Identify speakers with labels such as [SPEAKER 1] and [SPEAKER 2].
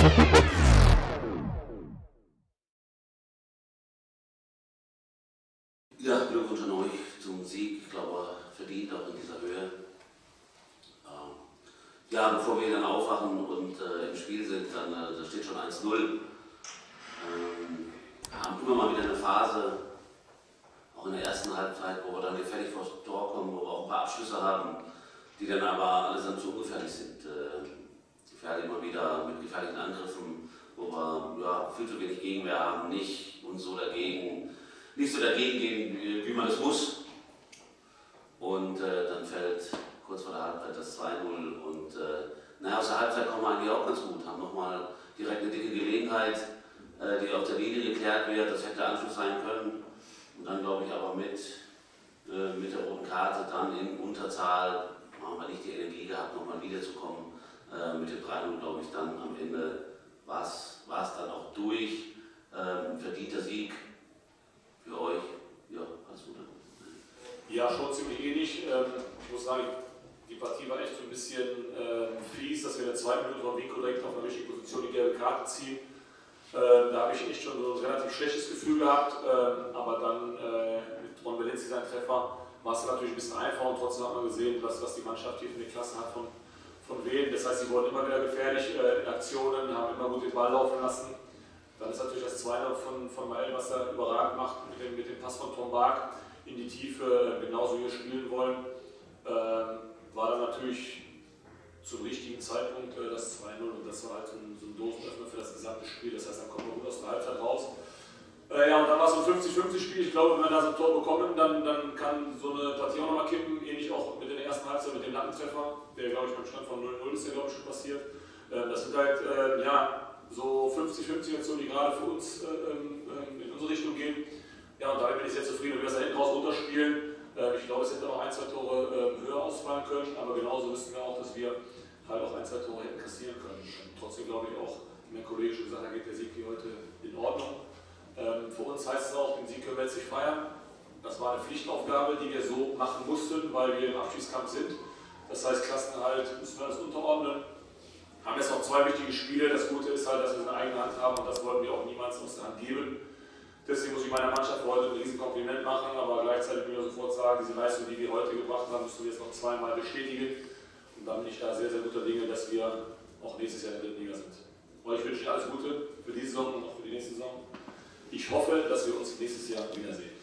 [SPEAKER 1] Ja, Glückwunsch an euch zum Sieg. Ich glaube, verdient auch in dieser Höhe. Ähm, ja, bevor wir dann aufwachen und äh, im Spiel sind, dann äh, da steht schon 1-0. Ähm, haben immer mal wieder eine Phase, auch in der ersten Halbzeit, wo wir dann gefährlich vor das Tor kommen, wo wir auch ein paar Abschlüsse haben, die dann aber allesamt zu ungefährlich sind. Äh, gefährlich immer wieder mit gefährlichen Angriffen, wo viel zu wenig Gegenwehr haben, nicht und so dagegen, nicht so dagegen gehen, wie, wie man es muss. Und äh, dann fällt kurz vor der Halbzeit das 2-0 und äh, naja, aus der Halbzeit kommen wir eigentlich auch ganz gut, haben nochmal direkt eine dicke Gelegenheit, äh, die auf der Linie geklärt wird, das hätte Anschluss sein können. Und dann glaube ich aber mit, äh, mit der roten Karte dann in Unterzahl haben wir nicht die Energie gehabt, nochmal wiederzukommen. Äh, mit dem 3-0 glaube ich dann am Ende war es dann auch durch. Ähm, verdienter Sieg für euch. Ja, alles Gute.
[SPEAKER 2] Ja, schon ziemlich ähnlich. Ähm, ich muss sagen, die Partie war echt so ein bisschen äh, fies, dass wir in der zweiten Minute von Vico direkt auf eine richtige Position die gelbe Karte ziehen. Äh, da habe ich echt schon so ein relativ schlechtes Gefühl gehabt, aber dann äh, mit Ron Valenzi sein Treffer war es natürlich ein bisschen einfacher und trotzdem hat man gesehen, was, was die Mannschaft hier für eine Klasse hat von, von Wien. Das heißt, sie wurden immer wieder gefährlich äh, in Aktionen, haben immer gut den Ball laufen lassen. Dann ist natürlich das 2 von, von Mael, was er überragend macht mit dem, mit dem Pass von Tom Bark in die Tiefe, äh, genauso hier spielen wollen. Ähm, war dann natürlich zum richtigen Zeitpunkt äh, das 2-0 und das war halt so ein, so ein Dosenöffner für das gesamte Spiel. Das heißt, dann kommen wir gut aus der Halbzeit raus. Äh, ja, und dann war es so ein 50-50-Spiel. Ich glaube, wenn wir da so ein Tor bekommen, dann, dann kann so eine Partie auch nochmal kippen. Ähnlich auch mit der ersten Halbzeit mit dem Lattentreffer, der, glaube ich, beim Stand von 0-0 ist ja, glaube ich, schon passiert. Äh, das sind halt, äh, ja, so 50-50 Aktionen, die gerade für uns äh, ähm, ähm, in unsere Richtung gehen. Ja, und damit bin ich sehr zufrieden. Wir werden da hinten raus runterspielen. Äh, ich glaube, es hätte auch ein, zwei Tore ähm, höher ausfallen können, aber genauso wissen wir auch, dass wir halt auch ein, zwei Tore hätten kassieren können. Und trotzdem glaube ich auch, wie mein Kollege schon gesagt hat, geht der Sieg hier heute in Ordnung. Ähm, für uns heißt es auch, den Sieg können wir jetzt nicht feiern. Das war eine Pflichtaufgabe, die wir so machen mussten, weil wir im Abschießkampf sind. Das heißt, Klassenerhalt müssen wir alles unterordnen. Haben jetzt noch zwei wichtige Spiele. Das Gute ist halt, dass wir es in eigener Hand haben und das wollten wir auch niemals aus der Hand geben. Deswegen muss ich meiner Mannschaft heute ein riesen Kompliment machen, aber gleichzeitig will ich sofort sagen, diese Leistung, die wir heute gebracht haben, müssen wir jetzt noch zweimal bestätigen. Und dann bin ich da sehr, sehr guter Dinge, dass wir auch nächstes Jahr in der dritten Liga sind. Und ich wünsche Ihnen alles Gute für diese Saison und auch für die nächste Saison. Ich hoffe, dass wir uns nächstes Jahr wiedersehen.